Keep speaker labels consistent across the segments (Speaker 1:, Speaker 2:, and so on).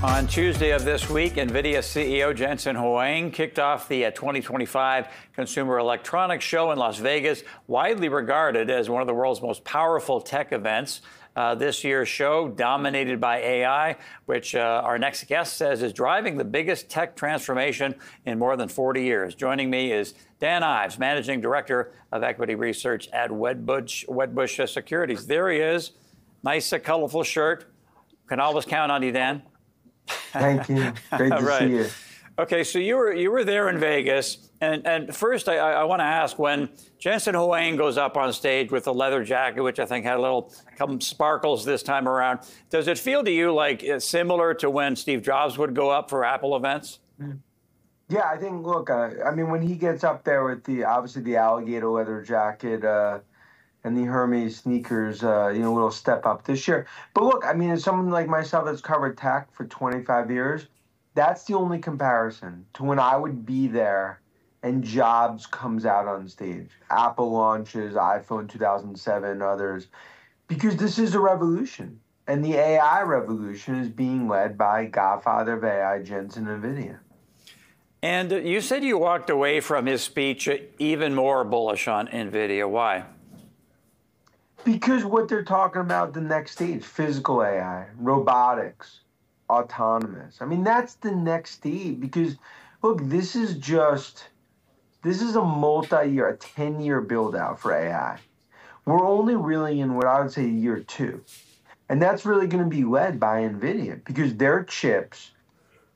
Speaker 1: On Tuesday of this week, NVIDIA CEO Jensen Huang kicked off the uh, 2025 Consumer Electronics Show in Las Vegas, widely regarded as one of the world's most powerful tech events. Uh, this year's show, dominated by AI, which uh, our next guest says is driving the biggest tech transformation in more than 40 years. Joining me is Dan Ives, Managing Director of Equity Research at Wedbush, Wedbush Securities. There he is. Nice, uh, colorful shirt. Can always count on you, Dan.
Speaker 2: Thank you. Great to right. see you.
Speaker 1: Okay, so you were you were there in Vegas, and and first I, I want to ask when Jensen Huang goes up on stage with the leather jacket, which I think had a little some sparkles this time around. Does it feel to you like it's similar to when Steve Jobs would go up for Apple events?
Speaker 2: Yeah, I think. Look, uh, I mean, when he gets up there with the obviously the alligator leather jacket. Uh, and the Hermes sneakers, uh, you know, little step up this year. But look, I mean, as someone like myself that's covered tech for 25 years, that's the only comparison to when I would be there and Jobs comes out on stage. Apple launches iPhone 2007, others, because this is a revolution. And the AI revolution is being led by Godfather of AI, Jensen NVIDIA.
Speaker 1: And you said you walked away from his speech even more bullish on NVIDIA. Why?
Speaker 2: Because what they're talking about the next stage physical AI, robotics, autonomous. I mean, that's the next stage because look, this is just this is a multi-year, a 10-year build out for AI. We're only really in what I would say year two. And that's really going to be led by NVIDIA because their chips,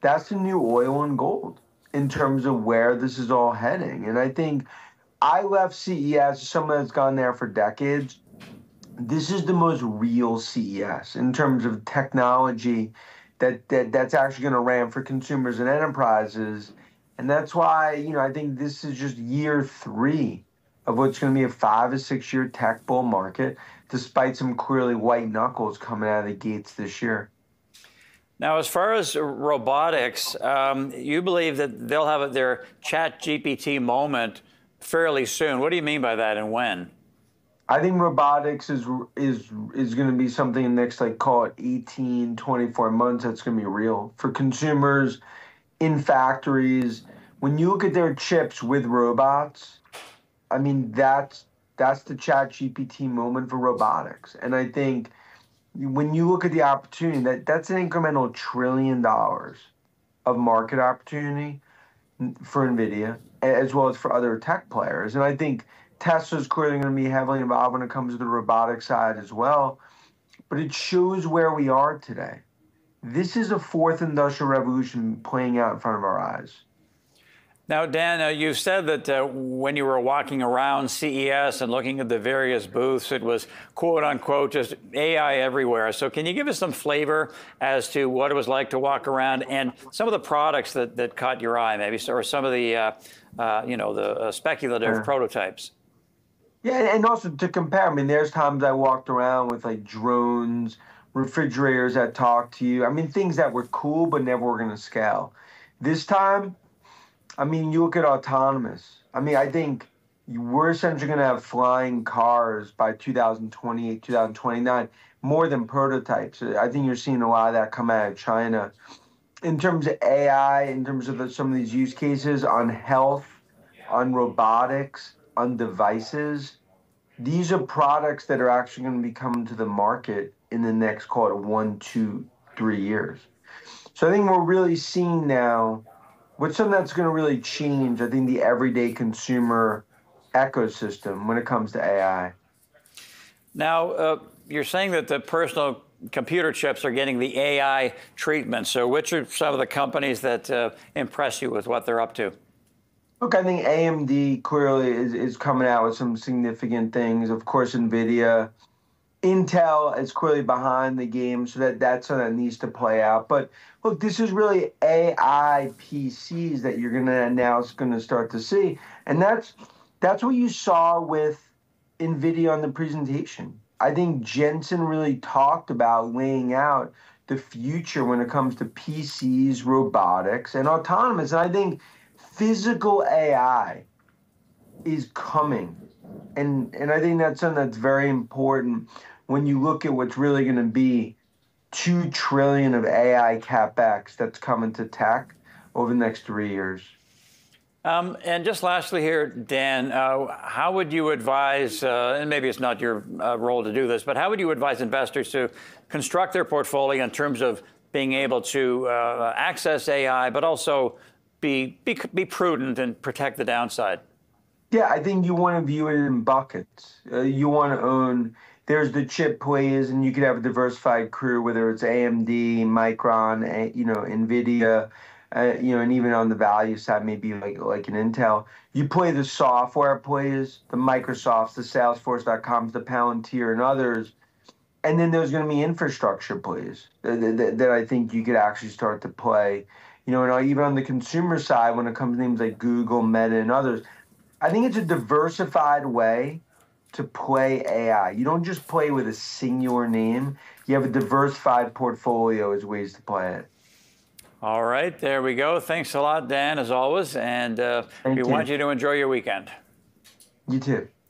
Speaker 2: that's the new oil and gold in terms of where this is all heading. And I think I left CES, someone that's gone there for decades this is the most real CES in terms of technology that, that that's actually going to ramp for consumers and enterprises. And that's why, you know, I think this is just year three of what's going to be a five or six year tech bull market, despite some clearly white knuckles coming out of the gates this year.
Speaker 1: Now, as far as robotics, um, you believe that they'll have their chat GPT moment fairly soon. What do you mean by that and when?
Speaker 2: I think robotics is is is going to be something in the next like call it 18 24 months that's going to be real for consumers in factories. When you look at their chips with robots I mean that's that's the chat GPT moment for robotics. And I think when you look at the opportunity that that's an incremental trillion dollars of market opportunity for Nvidia as well as for other tech players. And I think Tesla's clearly going to be heavily involved when it comes to the robotic side as well. But it shows where we are today. This is a fourth industrial revolution playing out in front of our eyes.
Speaker 1: Now, Dan, uh, you said that uh, when you were walking around CES and looking at the various booths, it was quote unquote just AI everywhere. So, can you give us some flavor as to what it was like to walk around and some of the products that, that caught your eye, maybe, or some of the, uh, uh you know, the uh, speculative prototypes?
Speaker 2: Yeah, and also to compare, I mean, there's times I walked around with like drones, refrigerators that talk to you. I mean, things that were cool but never were going to scale. This time, I mean, you look at autonomous. I mean, I think we're essentially going to have flying cars by 2028, 2029, more than prototypes. I think you're seeing a lot of that come out of China. In terms of AI, in terms of the, some of these use cases on health, on robotics, on devices, these are products that are actually going to be coming to the market in the next, call it one, two, three years. So I think we're really seeing now what's something that's going to really change, I think, the everyday consumer ecosystem when it comes to AI.
Speaker 1: Now, uh, you're saying that the personal computer chips are getting the AI treatment. So, which are some of the companies that uh, impress you with what they're up to?
Speaker 2: Look, I think AMD clearly is, is coming out with some significant things. Of course, NVIDIA. Intel is clearly behind the game, so that that's something that needs to play out. But look, this is really AI PCs that you're gonna now going to start to see, and that's that's what you saw with Nvidia on the presentation. I think Jensen really talked about laying out the future when it comes to PCs, robotics, and autonomous. And I think physical AI is coming. And and I think that's something that's very important when you look at what's really going to be two trillion of AI capex that's coming to tech over the next three years.
Speaker 1: Um, and just lastly here, Dan, uh, how would you advise, uh, and maybe it's not your uh, role to do this, but how would you advise investors to construct their portfolio in terms of being able to uh, access AI, but also be, be, be prudent and protect the downside?
Speaker 2: Yeah, I think you want to view it in buckets. Uh, you want to own, there's the chip plays, and you could have a diversified crew, whether it's AMD, Micron, you know, NVIDIA uh, you know, and even on the value side, maybe like like an Intel. You play the software plays, the Microsofts, the Salesforce.coms, the Palantir, and others, and then there's going to be infrastructure plays that, that, that, I think you could actually start to play. You know, and even on the consumer side, when it comes to names like Google, Meta, and others, I think it's a diversified way to play AI. You don't just play with a singular name. You have a diversified portfolio as ways to play it.
Speaker 1: All right, there we go. Thanks a lot, Dan, as always. And uh, we you. want you to enjoy your weekend.
Speaker 2: You too.